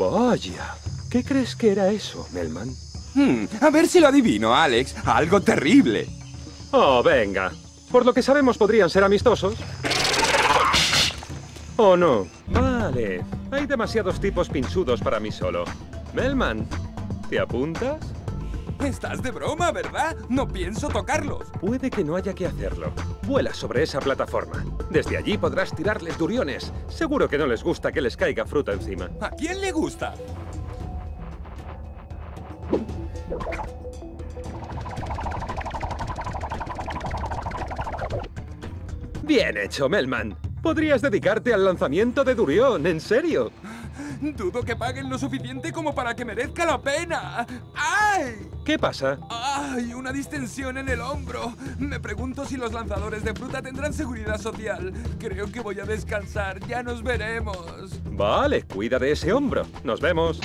Vaya, ¿qué crees que era eso, Melman? Hmm, a ver si lo adivino, Alex. Algo terrible. Oh, venga. Por lo que sabemos podrían ser amistosos. ¿O no? Vale. Hay demasiados tipos pinchudos para mí solo. Melman, ¿te apuntas? Estás de broma, ¿verdad? No pienso tocarlos. Puede que no haya que hacerlo. Vuela sobre esa plataforma. Desde allí podrás tirarles duriones. Seguro que no les gusta que les caiga fruta encima. ¿A quién le gusta? Bien hecho, Melman. Podrías dedicarte al lanzamiento de Durión, en serio. Dudo que paguen lo suficiente como para que merezca la pena. ¡Ay! ¿Qué pasa? ¡Ay! Una distensión en el hombro. Me pregunto si los lanzadores de fruta tendrán seguridad social. Creo que voy a descansar. Ya nos veremos. Vale, cuida de ese hombro. Nos vemos.